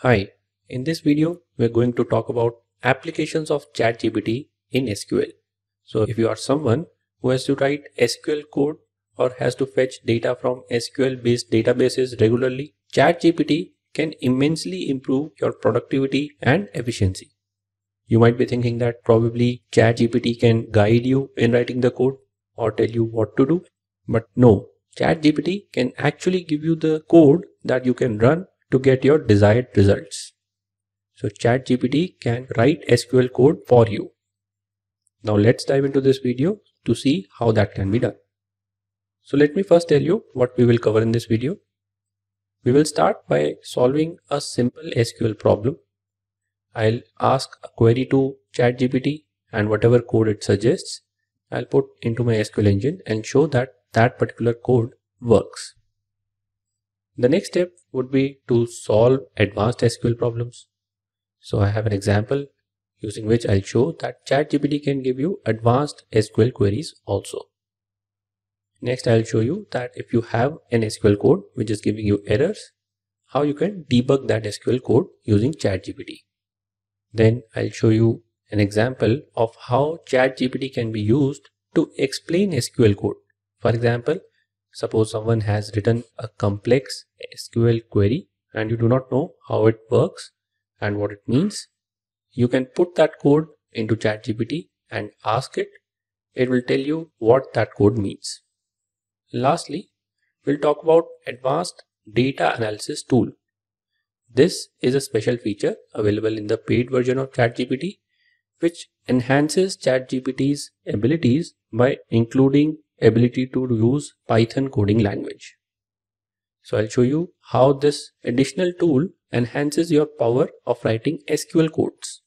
Hi, in this video, we're going to talk about applications of ChatGPT in SQL. So if you are someone who has to write SQL code or has to fetch data from SQL based databases regularly, ChatGPT can immensely improve your productivity and efficiency. You might be thinking that probably ChatGPT can guide you in writing the code or tell you what to do. But no, ChatGPT can actually give you the code that you can run to get your desired results. So ChatGPT can write SQL code for you. Now let's dive into this video to see how that can be done. So let me first tell you what we will cover in this video. We will start by solving a simple SQL problem. I'll ask a query to ChatGPT and whatever code it suggests, I'll put into my SQL engine and show that that particular code works. The next step would be to solve advanced SQL problems. So I have an example using which I'll show that ChatGPT can give you advanced SQL queries also. Next, I'll show you that if you have an SQL code which is giving you errors, how you can debug that SQL code using ChatGPT. Then I'll show you an example of how ChatGPT can be used to explain SQL code. For example, Suppose someone has written a complex SQL query and you do not know how it works and what it means. You can put that code into ChatGPT and ask it. It will tell you what that code means. Lastly, we'll talk about advanced data analysis tool. This is a special feature available in the paid version of ChatGPT, which enhances ChatGPT's abilities by including ability to use Python coding language. So I'll show you how this additional tool enhances your power of writing SQL codes.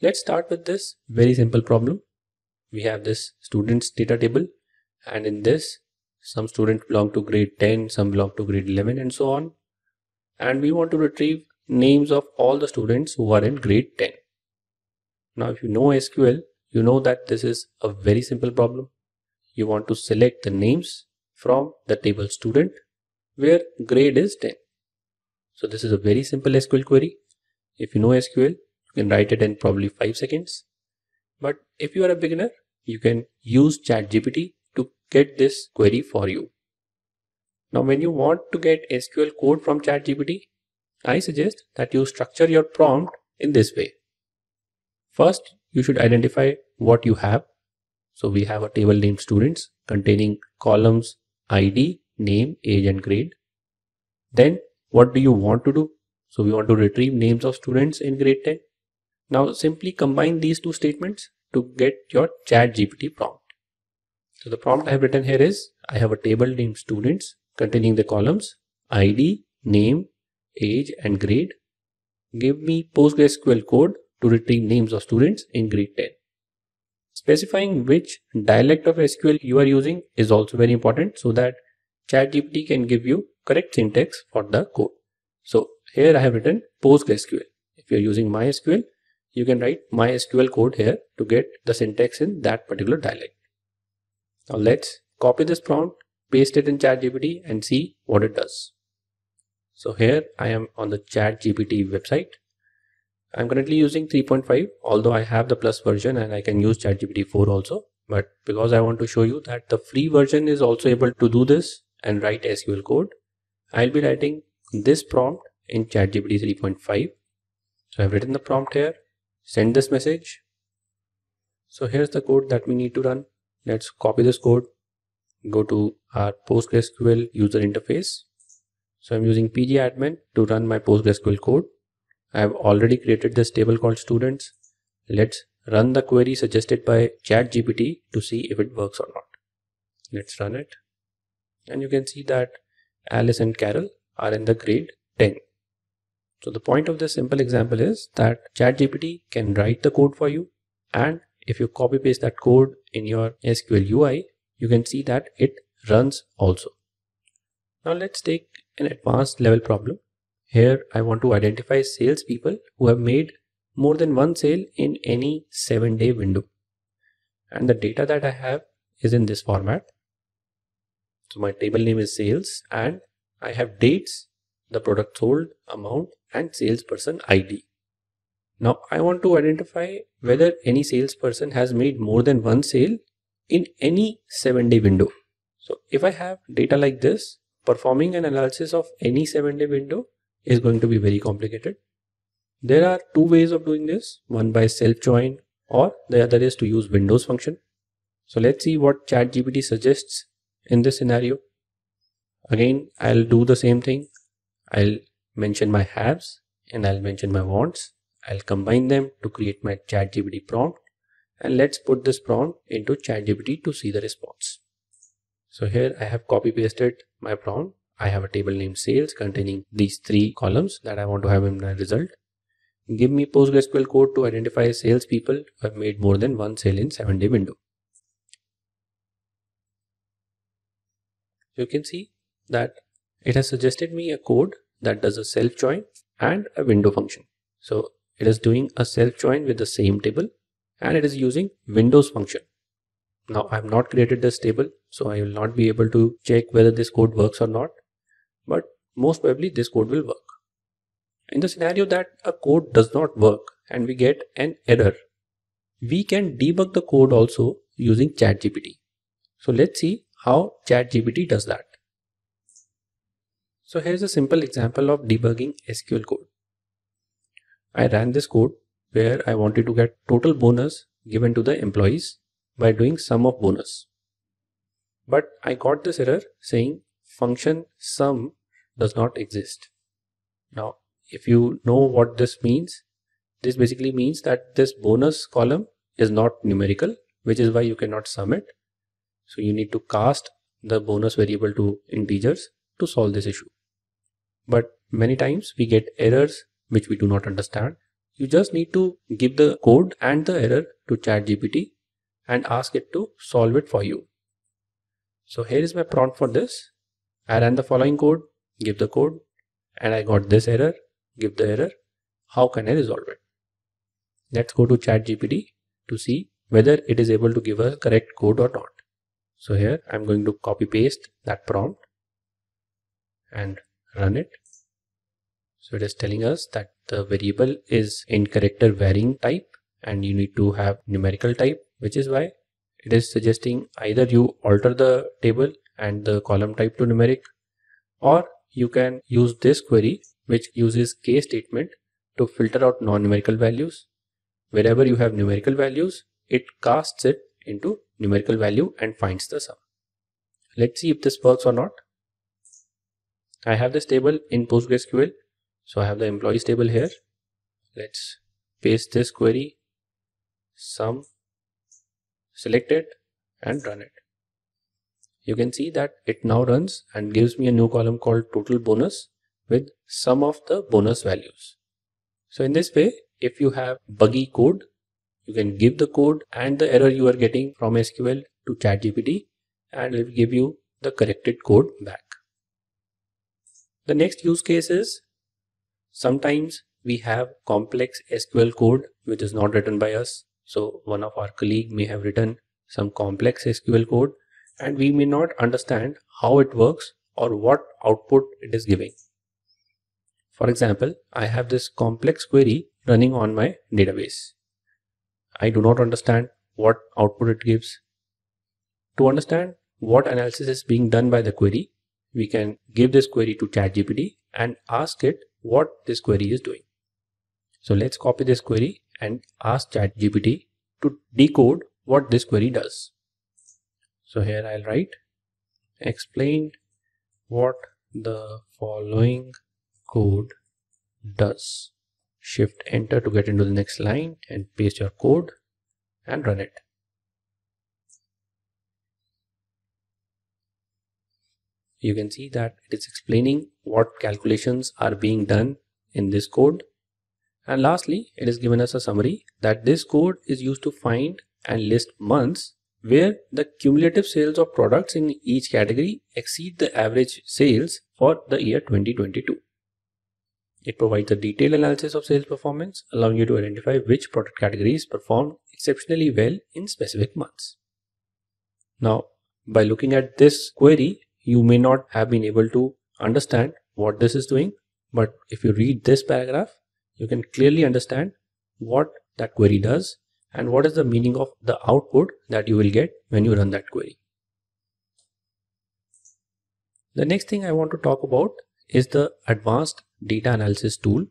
Let's start with this very simple problem. We have this students data table and in this some students belong to grade 10, some belong to grade 11 and so on. And we want to retrieve names of all the students who are in grade 10. Now if you know SQL, you know that this is a very simple problem. You want to select the names from the table student where grade is 10. So this is a very simple SQL query. If you know SQL, you can write it in probably 5 seconds. But if you are a beginner, you can use ChatGPT to get this query for you. Now when you want to get SQL code from ChatGPT, I suggest that you structure your prompt in this way. First, you should identify what you have. So we have a table named students containing columns ID, name, age and grade. Then what do you want to do? So we want to retrieve names of students in grade 10. Now simply combine these two statements to get your ChatGPT prompt. So the prompt I have written here is I have a table named students containing the columns ID, name, age and grade. Give me PostgreSQL code to retrieve names of students in grade 10. Specifying which dialect of SQL you are using is also very important so that ChatGPT can give you correct syntax for the code. So here I have written PostgreSQL. If you are using MySQL, you can write MySQL code here to get the syntax in that particular dialect. Now let's copy this prompt, paste it in ChatGPT and see what it does. So here I am on the ChatGPT website I'm currently using 3.5 although I have the plus version and I can use ChatGPT 4 also. But because I want to show you that the free version is also able to do this and write SQL code I'll be writing this prompt in ChatGPT 3.5 so I've written the prompt here send this message. So here's the code that we need to run. Let's copy this code go to our PostgreSQL user interface. So I'm using pgadmin to run my PostgreSQL code I have already created this table called students. Let's run the query suggested by ChatGPT to see if it works or not. Let's run it. And you can see that Alice and Carol are in the grade 10. So the point of this simple example is that ChatGPT can write the code for you. And if you copy paste that code in your SQL UI, you can see that it runs also. Now let's take an advanced level problem here I want to identify salespeople who have made more than one sale in any seven day window. And the data that I have is in this format. So my table name is sales and I have dates the product sold, amount and salesperson ID. Now I want to identify whether any salesperson has made more than one sale in any 7 day window. So if I have data like this, performing an analysis of any 7 day window is going to be very complicated. There are two ways of doing this, one by self join or the other is to use windows function. So let's see what ChatGPT suggests in this scenario. Again, I'll do the same thing. I'll mention my haves and I'll mention my wants. I'll combine them to create my ChatGPT prompt and let's put this prompt into ChatGPT to see the response. So here I have copy pasted my prompt. I have a table named sales containing these three columns that I want to have in my result. Give me PostgreSQL code to identify salespeople who have made more than one sale in 7 day window. You can see that it has suggested me a code that does a self join and a window function. So it is doing a self join with the same table and it is using windows function. Now I have not created this table so I will not be able to check whether this code works or not but most probably this code will work. In the scenario that a code does not work and we get an error, we can debug the code also using ChatGPT. So let's see how ChatGPT does that. So here's a simple example of debugging SQL code. I ran this code where I wanted to get total bonus given to the employees by doing sum of bonus. But I got this error saying function sum does not exist. Now, if you know what this means, this basically means that this bonus column is not numerical, which is why you cannot sum it. So you need to cast the bonus variable to integers to solve this issue. But many times we get errors which we do not understand. You just need to give the code and the error to ChatGPT and ask it to solve it for you. So here is my prompt for this. I ran the following code, give the code, and I got this error, give the error. How can I resolve it? Let's go to ChatGPT to see whether it is able to give us correct code or not. So here I'm going to copy paste that prompt and run it. So it is telling us that the variable is in character varying type and you need to have numerical type, which is why it is suggesting either you alter the table and the column type to numeric or you can use this query which uses case statement to filter out non-numerical values. Wherever you have numerical values, it casts it into numerical value and finds the sum. Let's see if this works or not. I have this table in PostgreSQL. So I have the employees table here. Let's paste this query, sum, select it and run it. You can see that it now runs and gives me a new column called total bonus with sum of the bonus values. So in this way, if you have buggy code, you can give the code and the error you are getting from SQL to ChatGPT and it will give you the corrected code back. The next use case is sometimes we have complex SQL code which is not written by us. So one of our colleague may have written some complex SQL code and we may not understand how it works or what output it is giving. For example, I have this complex query running on my database. I do not understand what output it gives. To understand what analysis is being done by the query, we can give this query to ChatGPT and ask it what this query is doing. So let's copy this query and ask ChatGPT to decode what this query does. So here I'll write explain what the following code does. Shift enter to get into the next line and paste your code and run it. You can see that it is explaining what calculations are being done in this code. And lastly, it has given us a summary that this code is used to find and list months where the cumulative sales of products in each category exceed the average sales for the year 2022. It provides a detailed analysis of sales performance, allowing you to identify which product categories performed exceptionally well in specific months. Now, by looking at this query, you may not have been able to understand what this is doing, But if you read this paragraph, you can clearly understand what that query does and what is the meaning of the output that you will get when you run that query. The next thing I want to talk about is the advanced data analysis tool.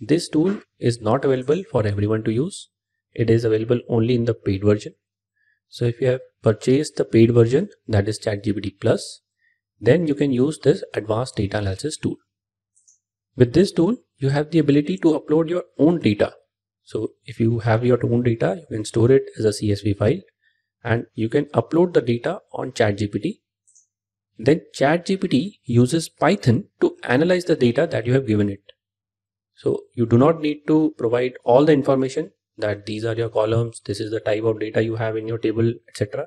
This tool is not available for everyone to use. It is available only in the paid version. So if you have purchased the paid version that is ChatGPT Plus, then you can use this advanced data analysis tool. With this tool, you have the ability to upload your own data. So if you have your own data, you can store it as a CSV file and you can upload the data on ChatGPT. Then ChatGPT uses Python to analyze the data that you have given it. So you do not need to provide all the information that these are your columns, this is the type of data you have in your table, etc.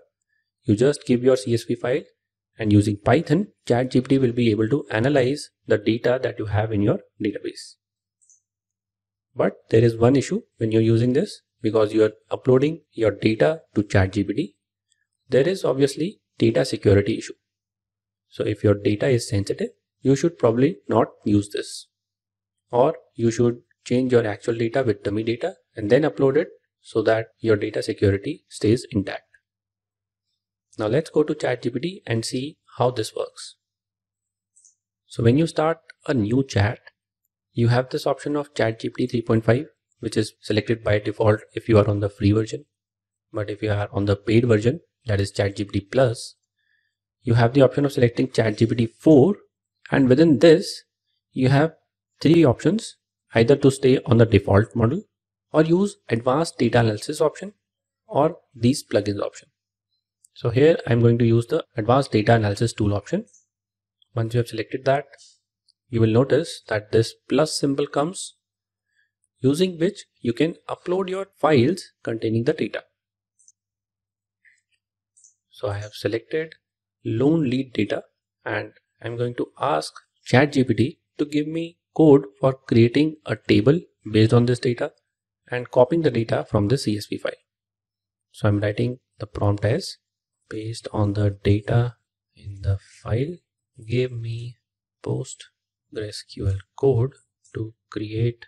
You just give your CSV file and using Python, ChatGPT will be able to analyze the data that you have in your database. But there is one issue when you're using this because you are uploading your data to ChatGPT. There is obviously data security issue. So if your data is sensitive, you should probably not use this. Or you should change your actual data with dummy data and then upload it so that your data security stays intact. Now let's go to ChatGPT and see how this works. So when you start a new chat, you have this option of ChatGPT 3.5, which is selected by default if you are on the free version. But if you are on the paid version, that is ChatGPT Plus, you have the option of selecting ChatGPT 4 and within this, you have three options either to stay on the default model or use advanced data analysis option or these plugins option. So here I'm going to use the advanced data analysis tool option. Once you have selected that, you will notice that this plus symbol comes using which you can upload your files containing the data. So I have selected loan lead data and I'm going to ask ChatGPT to give me code for creating a table based on this data and copying the data from the CSV file. So I'm writing the prompt as based on the data in the file give me PostgreSQL code to create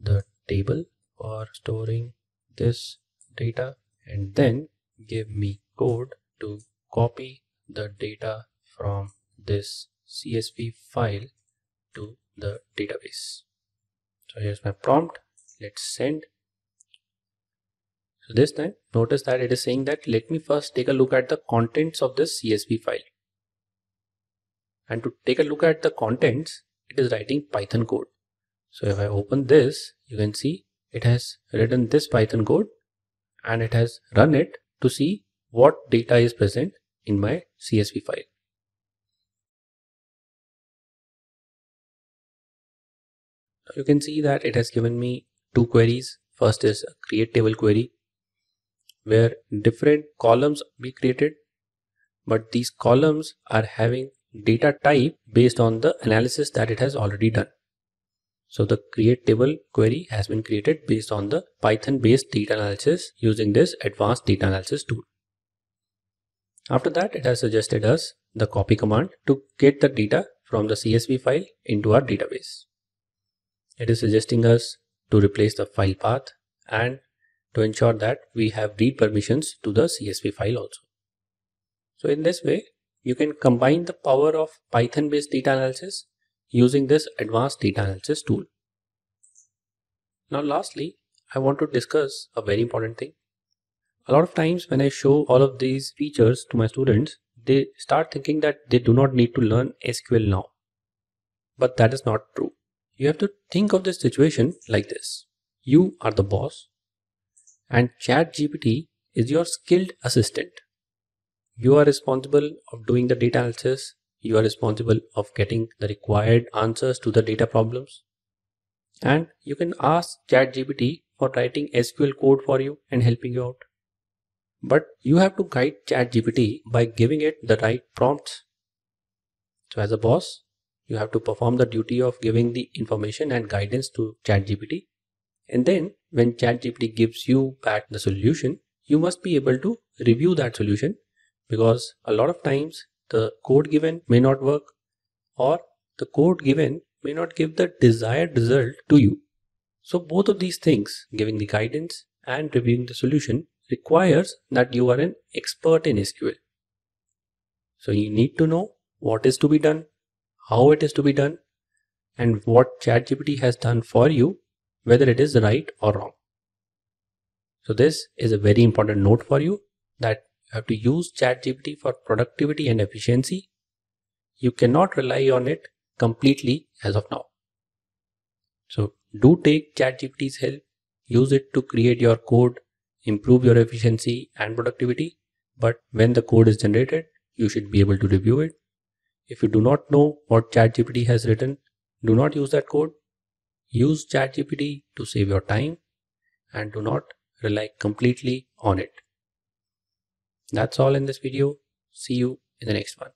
the table for storing this data and then give me code to copy the data from this CSV file to the database. So here's my prompt. Let's send. So this time notice that it is saying that let me first take a look at the contents of this CSV file. And to take a look at the contents, is writing Python code. So if I open this, you can see it has written this Python code and it has run it to see what data is present in my CSV file. you can see that it has given me two queries. First is a create table query where different columns be created but these columns are having data type based on the analysis that it has already done. So the create table query has been created based on the Python based data analysis using this advanced data analysis tool. After that, it has suggested us the copy command to get the data from the CSV file into our database. It is suggesting us to replace the file path and to ensure that we have read permissions to the CSV file also. So in this way, you can combine the power of Python based data analysis using this advanced data analysis tool. Now lastly, I want to discuss a very important thing a lot of times when I show all of these features to my students, they start thinking that they do not need to learn SQL now. But that is not true. You have to think of this situation like this. You are the boss and ChatGPT is your skilled assistant. You are responsible of doing the data analysis. You are responsible of getting the required answers to the data problems. And you can ask ChatGPT for writing SQL code for you and helping you out. But you have to guide ChatGPT by giving it the right prompts. So as a boss, you have to perform the duty of giving the information and guidance to ChatGPT. And then when ChatGPT gives you back the solution, you must be able to review that solution because a lot of times the code given may not work or the code given may not give the desired result to you. So both of these things, giving the guidance and reviewing the solution requires that you are an expert in SQL. So you need to know what is to be done, how it is to be done, and what ChatGPT has done for you, whether it is right or wrong. So this is a very important note for you that you have to use ChatGPT for productivity and efficiency. You cannot rely on it completely as of now. So do take ChatGPT's help, use it to create your code, improve your efficiency and productivity. But when the code is generated, you should be able to review it. If you do not know what ChatGPT has written, do not use that code. Use ChatGPT to save your time and do not rely completely on it. That's all in this video. See you in the next one.